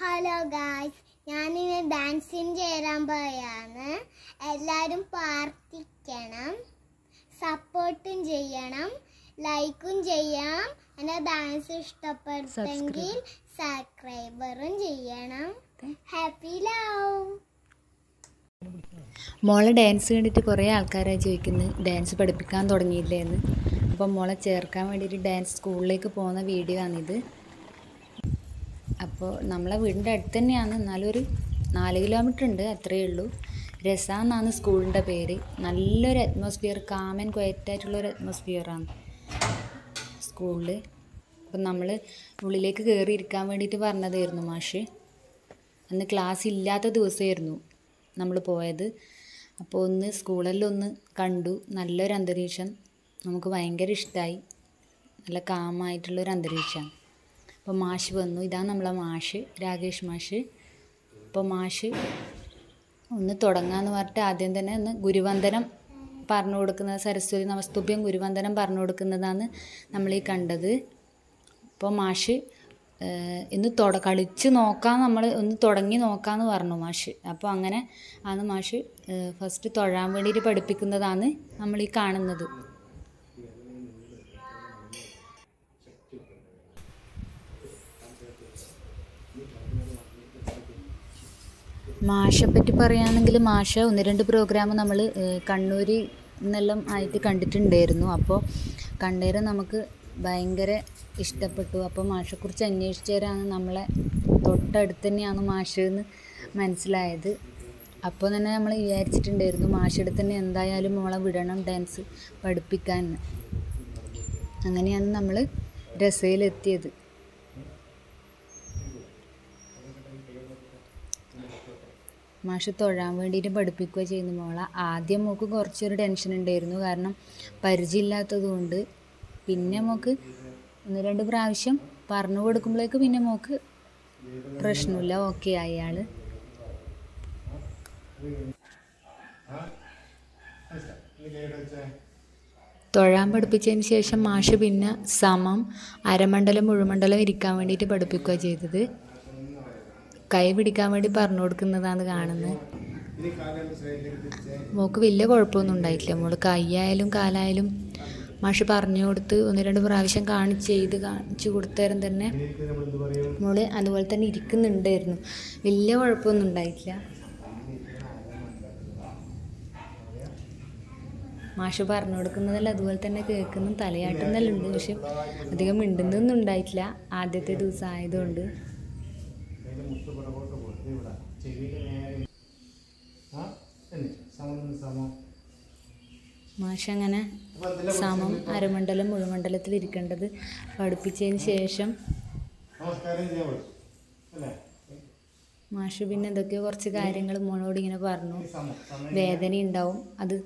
Hello guys ഞാനിന്ന് ഡാൻസിന് ചേരാൻ പോയാണ്. എല്ലാവരും പ്രാർത്ഥിക്കണം. സപ്പോർട്ടും ചെയ്യണം. ലൈക്കും ചെയ്യാം. എന്റെ ഡാൻസ് ഇഷ്ടപ്പെട്ടെങ്കിൽ സബ്സ്ക്രൈബറും ചെയ്യണം. ഹാപ്പി ലവ് മോളെ ഡാൻസ് കണ്ടിട്ട് കുറേ ആൾക്കാരായി ചോദിക്കുന്നു ഡാൻസ് പഠിപ്പിക്കാൻ തുടങ്ങിയില്ലേ എന്ന് അപ്പം മോളെ ചേർക്കാൻ വേണ്ടിയിട്ട് ഡാൻസ് സ്കൂളിലേക്ക് പോകുന്ന വീഡിയോ ആണിത്. അപ്പോൾ നമ്മളെ വീടിന്റെ അടുത്ത് തന്നെയാണ്. എന്നാലും ഒരു നാല് കിലോമീറ്റർ ഉണ്ട് അത്രയേ ഉള്ളൂ. രസ എന്നാണ് സ്കൂളിന്റെ പേര്. നല്ലൊരു അറ്റ്മോസ്ഫിയർ കാമൻ ക്വയറ്റായിട്ടുള്ളൊരു അറ്റ്മോസ്ഫിയറാണ് സ്കൂളിൽ അപ്പം നമ്മൾ ഉള്ളിലേക്ക് കയറി ഇരിക്കാൻ വേണ്ടിയിട്ട് പറഞ്ഞതായിരുന്നു മാഷ്. അന്ന് ക്ലാസ് ഇല്ലാത്ത ദിവസമായിരുന്നു നമ്മൾ പോയത്. അപ്പോൾ ഒന്ന് സ്കൂളെല്ലാം ഒന്ന് കണ്ടു. നല്ലൊരു അന്തരീക്ഷം. നമുക്ക് ഭയങ്കര ഇഷ്ടമായി നല്ല കാമായിട്ടുള്ളൊരു അന്തരീക്ഷമാണ് അപ്പോൾ മാഷ് വന്നു. ഇതാണ് നമ്മളെ മാഷ് രാകേഷ് മാഷ്. അപ്പോൾ മാഷ് ഒന്ന് തുടങ്ങാന്ന് പറഞ്ഞിട്ട് ആദ്യം തന്നെ ഒന്ന് ഗുരുവന്ദനം പറഞ്ഞു കൊടുക്കുന്നത് സരസ്വതി നമസ്തുഭ്യം ഗുരുവന്ദനം പറഞ്ഞു കൊടുക്കുന്നതാണ് നമ്മൾ ഈ കണ്ടത്. അപ്പോൾ മാഷ് ഇന്ന് തുട കളിച്ച് നോക്കാം നമ്മൾ ഒന്ന് തുടങ്ങി നോക്കാമെന്ന് പറഞ്ഞു മാഷ്. അപ്പോൾ അങ്ങനെ ആണ് മാഷ് ഫസ്റ്റ് തൊഴാൻ വേണ്ടിയിട്ട് പഠിപ്പിക്കുന്നതാണ് നമ്മൾ ഈ കാണുന്നത്. മാഷെ പറ്റി പറയുകയാണെങ്കിൽ മാഷ ഒന്ന് രണ്ട് പ്രോഗ്രാം നമ്മൾ കണ്ണൂർ നിന്നെല്ലാം ആയിട്ട് കണ്ടിട്ടുണ്ടായിരുന്നു. അപ്പോൾ കണ്ടേരം നമുക്ക് ഭയങ്കര ഇഷ്ടപ്പെട്ടു. അപ്പോൾ മാഷെക്കുറിച്ച് അന്വേഷിച്ചവരാണ് നമ്മളെ തൊട്ടടുത്ത് തന്നെയാണ് മാഷ് എന്ന് മനസ്സിലായത്. അപ്പോൾ തന്നെ നമ്മൾ വിചാരിച്ചിട്ടുണ്ടായിരുന്നു മാഷയുടെ തന്നെ എന്തായാലും മോളെ വിടണം ഡാൻസ് പഠിപ്പിക്കാൻ. അങ്ങനെയാണ് നമ്മൾ രസയിലെത്തിയത്. മാഷ് തൊഴാൻ വേണ്ടിയിട്ട് പഠിപ്പിക്കുക ചെയ്യുന്ന മോളെ ആദ്യം മോക്ക് കുറച്ചൊരു ടെൻഷൻ ഉണ്ടായിരുന്നു. കാരണം പരിചയമില്ലാത്തത് കൊണ്ട് പിന്നെ മോക്ക് ഒന്ന് രണ്ട് പ്രാവശ്യം പറഞ്ഞു കൊടുക്കുമ്പോഴേക്ക് പിന്നെ മോക്ക് പ്രശ്നമില്ല. ഓക്കെ ആയി തൊഴാൻ പഠിപ്പിച്ചതിന് ശേഷം മാഷ് പിന്നെ സമം അരമണ്ഡലം മുഴുമണ്ഡലം ഇരിക്കാൻ വേണ്ടിയിട്ട് പഠിപ്പിക്കുക ചെയ്തത്. കൈ പിടിക്കാൻ വേണ്ടി പറഞ്ഞു കൊടുക്കുന്നതാണ് കാണുന്നത്. മോക്ക് വലിയ കുഴപ്പമൊന്നും ഉണ്ടായിട്ടില്ല. മോൾ കൈയായാലും കാലായാലും മാഷ് പറഞ്ഞു കൊടുത്ത് ഒന്ന് രണ്ട് പ്രാവശ്യം കാണിച്ച് ചെയ്ത് കാണിച്ചു കൊടുത്തേരം തന്നെ മോൾ അതുപോലെ തന്നെ ഇരിക്കുന്നുണ്ടായിരുന്നു. വലിയ കുഴപ്പമൊന്നും ഉണ്ടായിട്ടില്ല. മാഷ് പറഞ്ഞു കൊടുക്കുന്നതല്ല അതുപോലെ തന്നെ കേൾക്കുന്നു തലയാട്ടുന്നെല്ലാം ഉണ്ട് പക്ഷെ അധികം മിണ്ടുന്നൊന്നും ഉണ്ടായിട്ടില്ല. ആദ്യത്തെ ദിവസം ആയതുകൊണ്ട്. മാഷ് അങ്ങനെ സമം അരമണ്ഡലം മുഴുമണ്ഡലത്തിൽ ഇരിക്കേണ്ടത് പഠിപ്പിച്ചതിന് ശേഷം മാഷ് പിന്നെ എന്തൊക്കെയോ കുറച്ച് കാര്യങ്ങൾ മോളോട് ഇങ്ങനെ പറഞ്ഞു. സമം വേദന ഉണ്ടാവും. അത്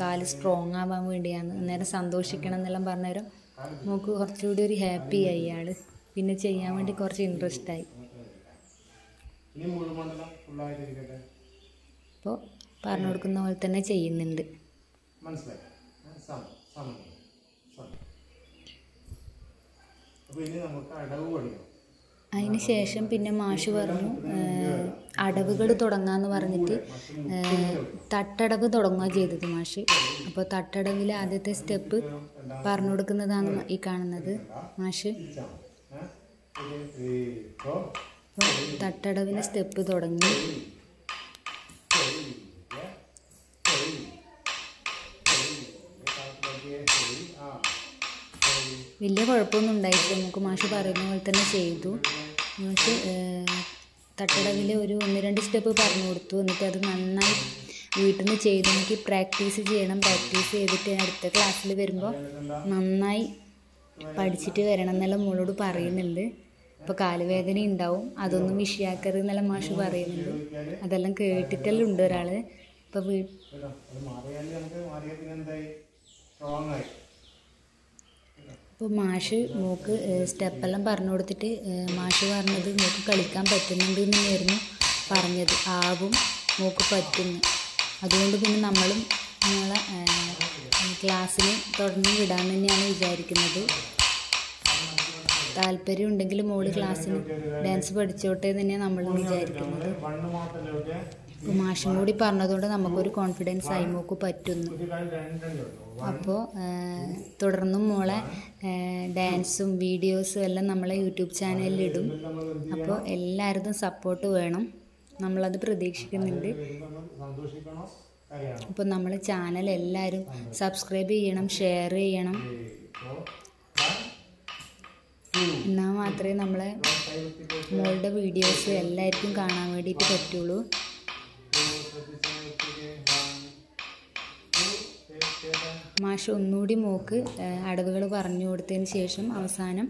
കാൽ സ്ട്രോങ് ആവാൻ വേണ്ടിയാണ്. അന്നേരം സന്തോഷിക്കണം എന്നെല്ലാം പറഞ്ഞേരം നമുക്ക് കുറച്ചുകൂടി ഒരു ഹാപ്പി ആയി ആൾ. പിന്നെ ചെയ്യാൻ വേണ്ടി കുറച്ച് ഇൻട്രസ്റ്റ് ആയി. ഇനി മുഴുമണ്ഡലം ഫുള്ളായിട്ടിരിക്കട്ടെ അപ്പോൾ പറഞ്ഞു കൊടുക്കുന്ന പോലെ തന്നെ ചെയ്യുന്നുണ്ട്. മനസ്സിലായി. അപ്പോൾ ഇനി നമുക്ക് അടവ് പഠിക്കണം അതിന് ശേഷം പിന്നെ മാഷ് പറഞ്ഞു അടവുകൾ തുടങ്ങാന്ന് പറഞ്ഞിട്ട് തട്ടടവ് തുടങ്ങുക ചെയ്തത് മാഷ്. അപ്പോൾ തട്ടടവിൽ ആദ്യത്തെ സ്റ്റെപ്പ് പറഞ്ഞു കൊടുക്കുന്നതാണ് ഈ കാണുന്നത് മാഷ്. തട്ടടവിലെ സ്റ്റെപ്പ് തുടങ്ങി. വലിയ കുഴപ്പമൊന്നും ഉണ്ടായിട്ടില്ല. നമുക്ക് മാഷ് പറയുന്ന പോലെ തന്നെ ചെയ്തു. മാഷ് തട്ടടവിൽ ഒരു ഒന്ന് രണ്ട് സ്റ്റെപ്പ് പറഞ്ഞു കൊടുത്തു. എന്നിട്ട് അത് നന്നായി വീട്ടിൽ നിന്ന് ചെയ്ത് എനിക്ക് പ്രാക്ടീസ് ചെയ്യണം. പ്രാക്ടീസ് ചെയ്തിട്ട് അടുത്ത ക്ലാസ്സിൽ വരുമ്പോൾ നന്നായി പഠിച്ചിട്ട് വരണം എന്നെല്ലാം മോളോട് പറയുന്നുണ്ട് ഇപ്പോൾ കാലുവേദന ഉണ്ടാവും. അതൊന്നും വിഷയാക്കരുത് എന്നെല്ലാം മാഷ് പറയുന്നുണ്ട് അതെല്ലാം കേട്ടിട്ടെല്ലാം ഉണ്ട് ഒരാൾ ഇപ്പോൾ വീ അപ്പോൾ മാഷ് മോക്ക് സ്റ്റെപ്പെല്ലാം പറഞ്ഞു കൊടുത്തിട്ട് മാഷ് പറഞ്ഞത് മോക്ക് കളിക്കാൻ പറ്റുന്നുണ്ട് എന്നായിരുന്നു പറഞ്ഞത്. ആവും മോക്ക് പറ്റുന്നു. അതുകൊണ്ട് പിന്നെ നമ്മളും നമ്മളെ ക്ലാസ്സിന് തുടർന്ന് വിടാൻ തന്നെയാണ് വിചാരിക്കുന്നത്. താല്പര്യം ഉണ്ടെങ്കിൽ മോൾ ക്ലാസ്സിന് ഡാൻസ് പഠിച്ചോട്ടെ തന്നെയാണ് നമ്മൾ വിചാരിക്കുന്നത്. അപ്പോൾ മാഷും കൂടി പറഞ്ഞതുകൊണ്ട് നമുക്കൊരു കോൺഫിഡൻസ് ആയി മോക്ക് പറ്റുന്നു. അപ്പോൾ തുടർന്നും മോളെ ഡാൻസും വീഡിയോസും എല്ലാം നമ്മളെ യൂട്യൂബ് ചാനലിൽ ഇടും. അപ്പോൾ എല്ലാവരുടെയും സപ്പോർട്ട് വേണം. നമ്മളത് പ്രതീക്ഷിക്കുന്നുണ്ട്. അപ്പോൾ നമ്മൾ ചാനൽ എല്ലാവരും സബ്സ്ക്രൈബ് ചെയ്യണം ഷെയർ ചെയ്യണം. മാത്രമേ നമ്മളെ മോളുടെ വീഡിയോസ് എല്ലാവർക്കും കാണാൻ വേണ്ടിയിട്ട് പറ്റുള്ളൂ. മാഷ് ഒന്നുകൂടി മോക്ക് അടവുകൾ പറഞ്ഞു കൊടുത്തതിന് ശേഷം അവസാനം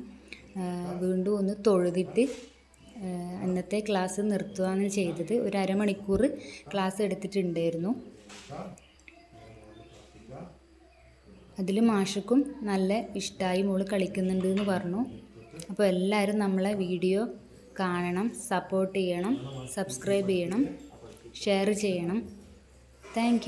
വീണ്ടും ഒന്ന് തൊഴുതിട്ട് അന്നത്തെ ക്ലാസ് നിർത്തുകയാണ് ചെയ്തത്. ഒരു അരമണിക്കൂർ ക്ലാസ് എടുത്തിട്ടുണ്ടായിരുന്നു. അതിൽ മാഷക്കും നല്ല ഇഷ്ടമായി മോൾ കളിക്കുന്നുണ്ട് എന്ന് പറഞ്ഞു. അപ്പോൾ എല്ലാവരും നമ്മളെ വീഡിയോ കാണണം സപ്പോർട്ട് ചെയ്യണം സബ്സ്ക്രൈബ് ചെയ്യണം ഷെയർ ചെയ്യണം. താങ്ക്